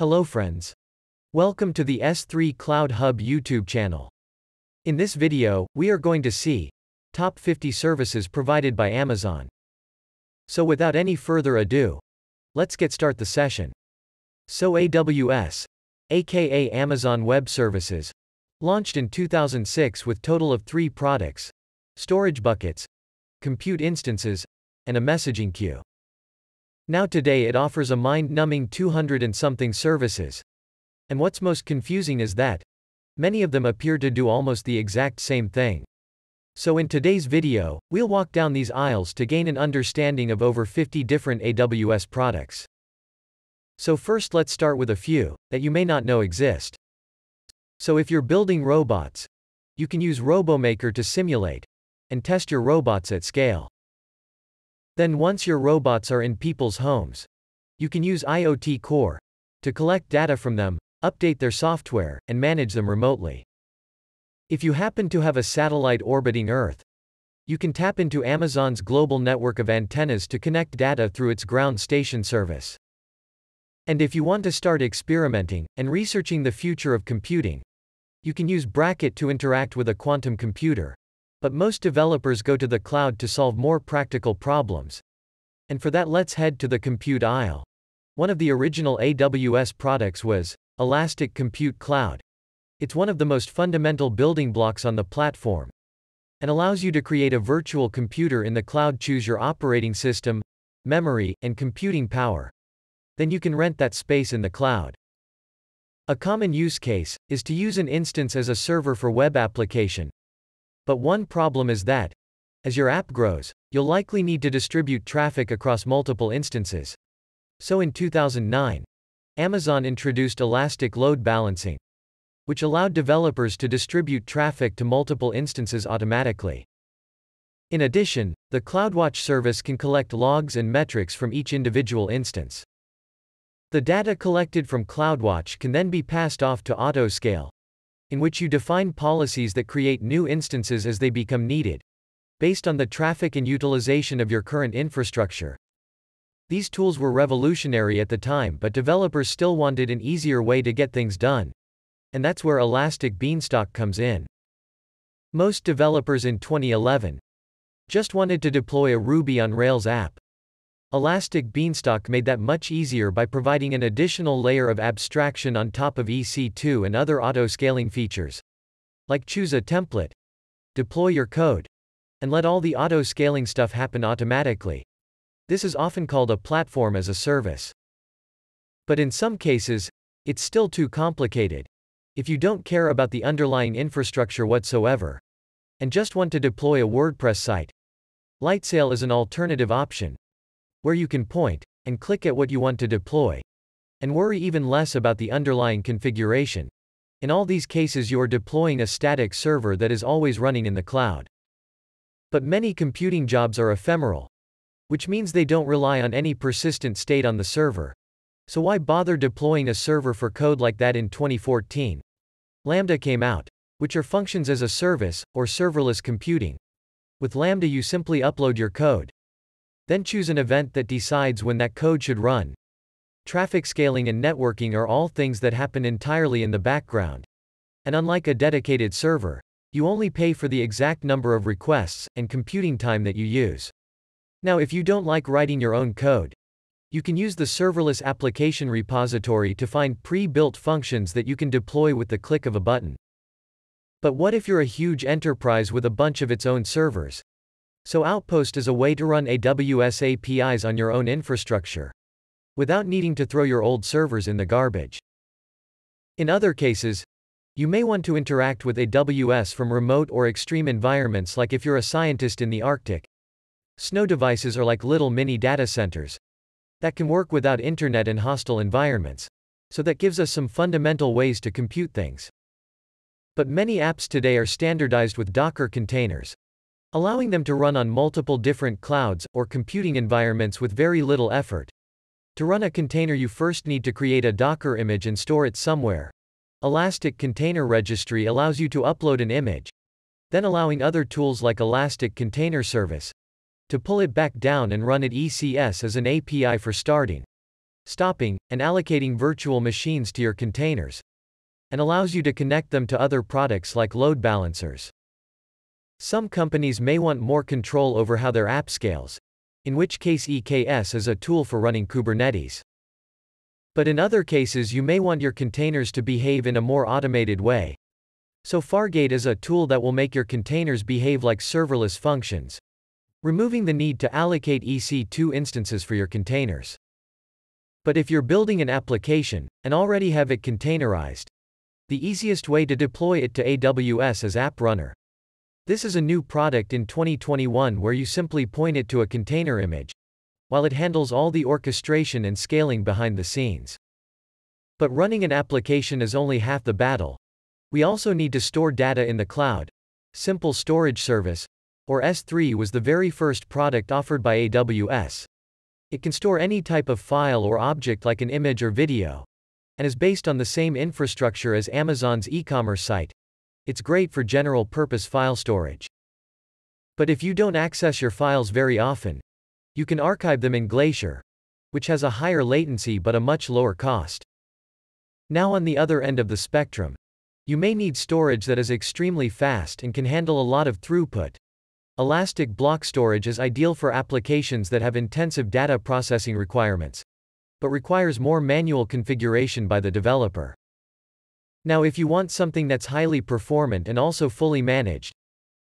Hello friends. Welcome to the S3 Cloud Hub YouTube channel. In this video, we are going to see top 50 services provided by Amazon. So without any further ado, let's get start the session. So AWS, aka Amazon Web Services, launched in 2006 with total of 3 products: storage buckets, compute instances, and a messaging queue. Now today it offers a mind-numbing 200 and something services. And what's most confusing is that many of them appear to do almost the exact same thing. So in today's video, we'll walk down these aisles to gain an understanding of over 50 different AWS products. So first let's start with a few that you may not know exist. So if you're building robots, you can use RoboMaker to simulate and test your robots at scale. Then once your robots are in people's homes, you can use IoT Core to collect data from them, update their software, and manage them remotely. If you happen to have a satellite orbiting Earth, you can tap into Amazon's global network of antennas to connect data through its ground station service. And if you want to start experimenting and researching the future of computing, you can use Braket to interact with a quantum computer. But most developers go to the cloud to solve more practical problems. And for that, let's head to the compute aisle. One of the original AWS products was Elastic Compute Cloud. It's one of the most fundamental building blocks on the platform and allows you to create a virtual computer in the cloud. Choose your operating system, memory, and computing power. Then you can rent that space in the cloud. A common use case is to use an instance as a server for web application, but one problem is that, as your app grows, you'll likely need to distribute traffic across multiple instances. So in 2009, Amazon introduced Elastic Load Balancing, which allowed developers to distribute traffic to multiple instances automatically. In addition, the CloudWatch service can collect logs and metrics from each individual instance. The data collected from CloudWatch can then be passed off to Autoscale, in which you define policies that create new instances as they become needed, based on the traffic and utilization of your current infrastructure. These tools were revolutionary at the time, but developers still wanted an easier way to get things done. And that's where Elastic Beanstalk comes in. Most developers in 2011 just wanted to deploy a Ruby on Rails app. Elastic Beanstalk made that much easier by providing an additional layer of abstraction on top of EC2 and other auto-scaling features. Like choose a template, deploy your code, and let all the auto-scaling stuff happen automatically. This is often called a platform as a service. But in some cases, it's still too complicated. If you don't care about the underlying infrastructure whatsoever, and just want to deploy a WordPress site, Lightsail is an alternative option where you can point and click at what you want to deploy, and worry even less about the underlying configuration. In all these cases, you are deploying a static server that is always running in the cloud. But many computing jobs are ephemeral, which means they don't rely on any persistent state on the server. So why bother deploying a server for code like that in 2014? Lambda came out, which are functions as a service, or serverless computing. With Lambda, you simply upload your code, then choose an event that decides when that code should run. Traffic scaling and networking are all things that happen entirely in the background. And unlike a dedicated server, you only pay for the exact number of requests and computing time that you use. Now, if you don't like writing your own code, you can use the serverless application repository to find pre-built functions that you can deploy with the click of a button. But what if you're a huge enterprise with a bunch of its own servers? So Outpost is a way to run AWS APIs on your own infrastructure without needing to throw your old servers in the garbage. In other cases, you may want to interact with AWS from remote or extreme environments like if you're a scientist in the Arctic. Snow devices are like little mini data centers that can work without internet in hostile environments. So that gives us some fundamental ways to compute things. But many apps today are standardized with Docker containers, allowing them to run on multiple different clouds or computing environments with very little effort. To run a container, you first need to create a Docker image and store it somewhere. Elastic Container Registry allows you to upload an image, then allowing other tools like Elastic Container Service to pull it back down and run it ECS as an API for starting. stopping, and allocating virtual machines to your containers, and allows you to connect them to other products like load balancers. Some companies may want more control over how their app scales, in which case EKS is a tool for running Kubernetes. But in other cases you may want your containers to behave in a more automated way. So Fargate is a tool that will make your containers behave like serverless functions, removing the need to allocate EC2 instances for your containers. But if you're building an application, and already have it containerized, the easiest way to deploy it to AWS is AppRunner. This is a new product in 2021 where you simply point it to a container image, while it handles all the orchestration and scaling behind the scenes. But running an application is only half the battle. We also need to store data in the cloud. Simple Storage Service, or S3 was the very first product offered by AWS. It can store any type of file or object like an image or video, and is based on the same infrastructure as Amazon's e-commerce site. It's great for general purpose file storage. But if you don't access your files very often, you can archive them in Glacier, which has a higher latency but a much lower cost. Now on the other end of the spectrum, you may need storage that is extremely fast and can handle a lot of throughput. Elastic block storage is ideal for applications that have intensive data processing requirements, but requires more manual configuration by the developer. Now if you want something that's highly performant and also fully managed,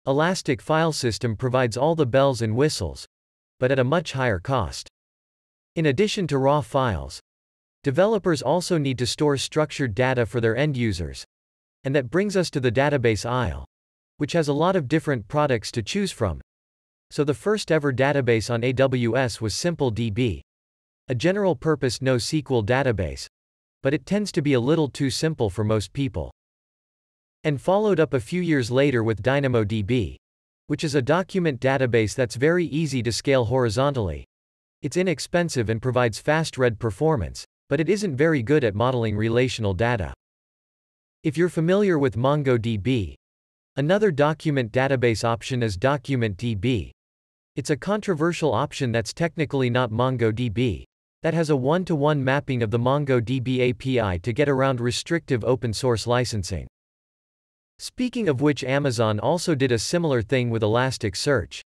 Elastic File System provides all the bells and whistles, but at a much higher cost. In addition to raw files, developers also need to store structured data for their end users. And that brings us to the database aisle, which has a lot of different products to choose from. So the first ever database on AWS was SimpleDB, a general purpose NoSQL database, but it tends to be a little too simple for most people. And followed up a few years later with DynamoDB, which is a document database that's very easy to scale horizontally. It's inexpensive and provides fast read performance, but it isn't very good at modeling relational data. If you're familiar with MongoDB, another document database option is DocumentDB. It's a controversial option that's technically not MongoDB, that has a one-to-one mapping of the MongoDB API to get around restrictive open source licensing. Speaking of which Amazon also did a similar thing with Elasticsearch.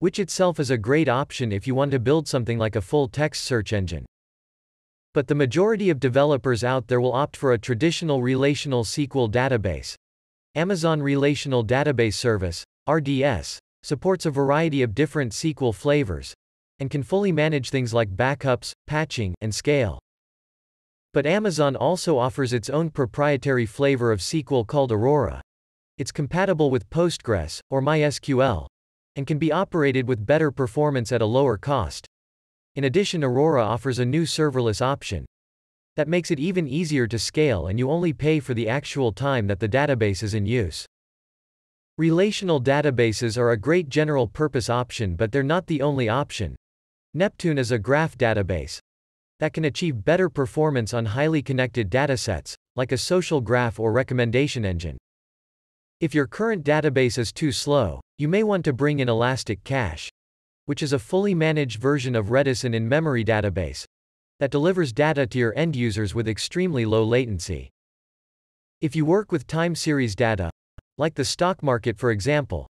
Which itself is a great option if you want to build something like a full text search engine. But the majority of developers out there will opt for a traditional relational SQL database. Amazon Relational Database Service, RDS, supports a variety of different SQL flavors, and can fully manage things like backups, patching, and scale. But Amazon also offers its own proprietary flavor of SQL called Aurora. It's compatible with Postgres, or MySQL, and can be operated with better performance at a lower cost. In addition Aurora offers a new serverless option. That makes it even easier to scale and you only pay for the actual time that the database is in use. Relational databases are a great general purpose option but they're not the only option. Neptune is a graph database, that can achieve better performance on highly connected datasets, like a social graph or recommendation engine. If your current database is too slow, you may want to bring in ElastiCache, which is a fully managed version of Redis and in-memory database that delivers data to your end users with extremely low latency. If you work with time series data, like the stock market for example,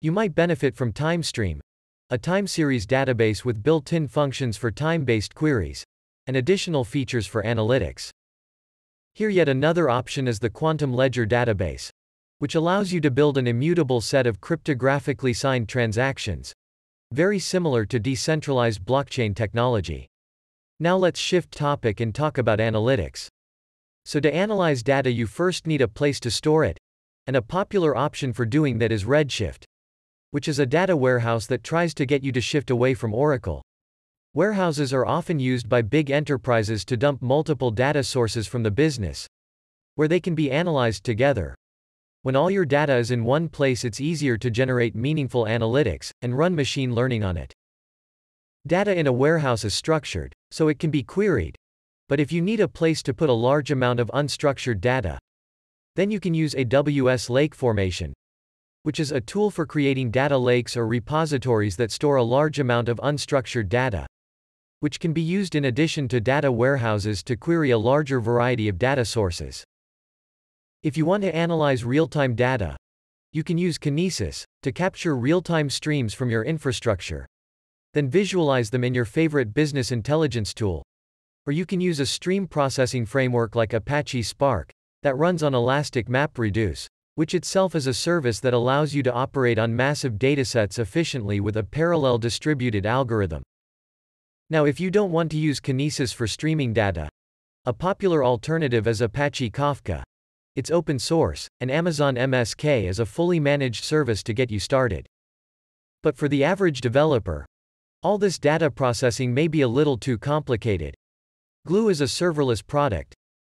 you might benefit from TimeStream, a time series database with built-in functions for time-based queries and additional features for analytics. Here yet another option is the Quantum Ledger database, which allows you to build an immutable set of cryptographically signed transactions, very similar to decentralized blockchain technology. Now let's shift topic and talk about analytics. So to analyze data you first need a place to store it, and a popular option for doing that is Redshift, which is a data warehouse that tries to get you to shift away from Oracle. Warehouses are often used by big enterprises to dump multiple data sources from the business, where they can be analyzed together. When all your data is in one place, it's easier to generate meaningful analytics and run machine learning on it. Data in a warehouse is structured, so it can be queried. But if you need a place to put a large amount of unstructured data, then you can use AWS Lake Formation, which is a tool for creating data lakes or repositories that store a large amount of unstructured data. which can be used in addition to data warehouses to query a larger variety of data sources. If you want to analyze real-time data, you can use Kinesis to capture real-time streams from your infrastructure. Then visualize them in your favorite business intelligence tool. Or you can use a stream processing framework like Apache Spark that runs on Elastic MapReduce, which itself is a service that allows you to operate on massive datasets efficiently with a parallel distributed algorithm. Now if you don't want to use Kinesis for streaming data, a popular alternative is Apache Kafka. It's open source, and Amazon MSK is a fully managed service to get you started. But for the average developer, all this data processing may be a little too complicated. Glue is a serverless product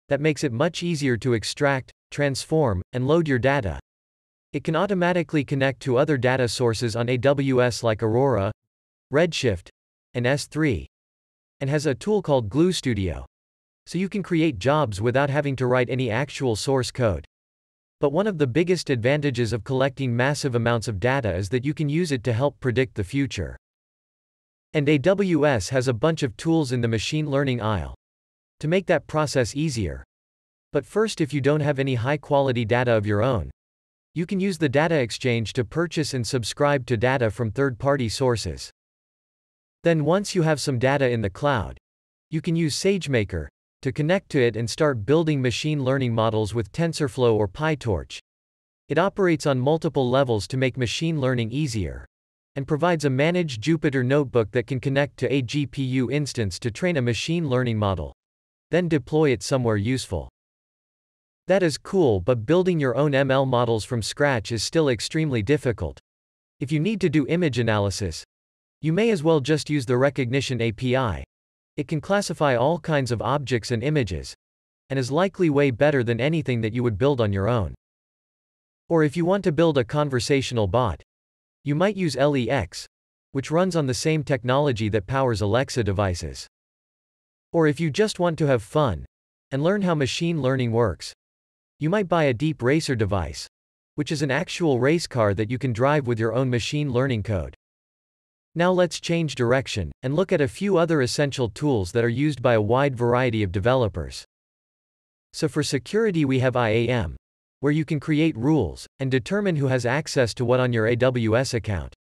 that makes it much easier to extract, transform, and load your data. It can automatically connect to other data sources on AWS like Aurora, Redshift, and S3, and has a tool called Glue Studio so you can create jobs without having to write any actual source code. But one of the biggest advantages of collecting massive amounts of data is that you can use it to help predict the future. And AWS has a bunch of tools in the machine learning aisle to make that process easier. But first, if you don't have any high quality data of your own, you can use the data exchange to purchase and subscribe to data from third party sources. Then, once you have some data in the cloud, you can use SageMaker to connect to it and start building machine learning models with TensorFlow or PyTorch. It operates on multiple levels to make machine learning easier. And provides a managed Jupyter notebook that can connect to a GPU instance to train a machine learning model. Then deploy it somewhere useful. That is cool, but building your own ML models from scratch is still extremely difficult. If you need to do image analysis, you may as well just use the Rekognition API, it can classify all kinds of objects and images, and is likely way better than anything that you would build on your own. Or if you want to build a conversational bot, you might use LEX, which runs on the same technology that powers Alexa devices. Or if you just want to have fun and learn how machine learning works, you might buy a Deep Racer device, which is an actual race car that you can drive with your own machine learning code. Now let's change direction, and look at a few other essential tools that are used by a wide variety of developers. So for security we have IAM, where you can create rules, and determine who has access to what on your AWS account.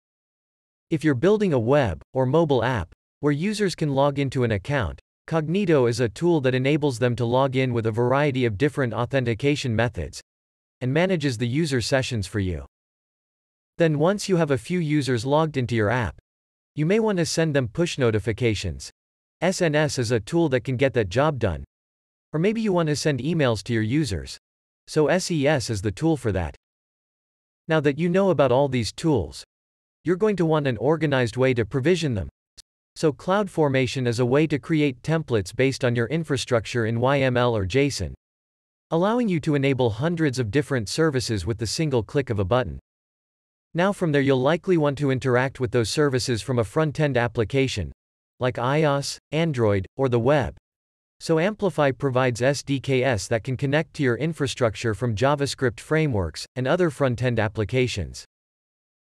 If you're building a web, or mobile app, where users can log into an account, Cognito is a tool that enables them to log in with a variety of different authentication methods, and manages the user sessions for you. Then once you have a few users logged into your app, you may want to send them push notifications. SNS is a tool that can get that job done. Or maybe you want to send emails to your users. So SES is the tool for that. Now that you know about all these tools, you're going to want an organized way to provision them. So CloudFormation is a way to create templates based on your infrastructure in YML or JSON, allowing you to enable hundreds of different services with the single click of a button. Now from there you'll likely want to interact with those services from a front-end application, like iOS, Android, or the web. So Amplify provides SDKs that can connect to your infrastructure from JavaScript frameworks and other front-end applications.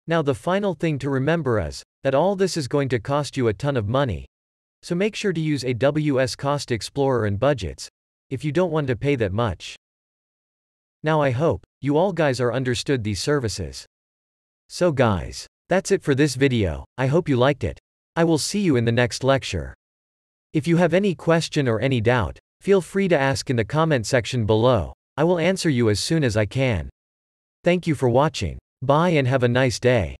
Now the final thing to remember is that all this is going to cost you a ton of money. So make sure to use AWS Cost Explorer and budgets if you don't want to pay that much. Now I hope you all guys are understood these services. So guys, that's it for this video, I hope you liked it. I will see you in the next lecture. If you have any question or any doubt, feel free to ask in the comment section below, I will answer you as soon as I can. Thank you for watching. Bye and have a nice day.